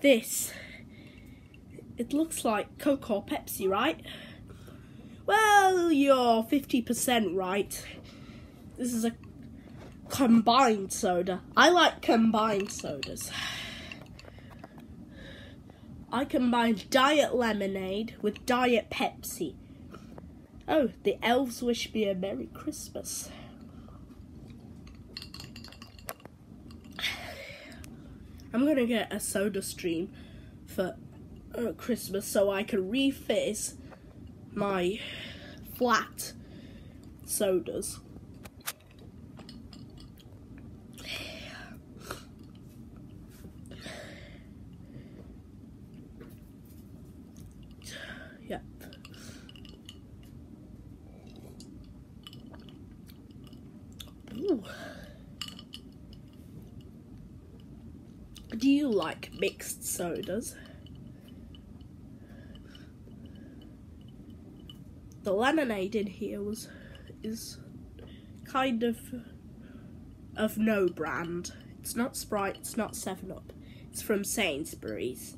This. It looks like Coke or Pepsi, right? Well, you're 50% right. This is a combined soda. I like combined sodas. I combined Diet Lemonade with Diet Pepsi. Oh, the elves wish me a Merry Christmas. I'm gonna get a soda stream for uh, Christmas so I can refizz my flat sodas. Yep. Ooh. Do you like mixed sodas? The lemonade in here was is kind of of no brand. It's not Sprite, it's not 7 Up. It's from Sainsbury's.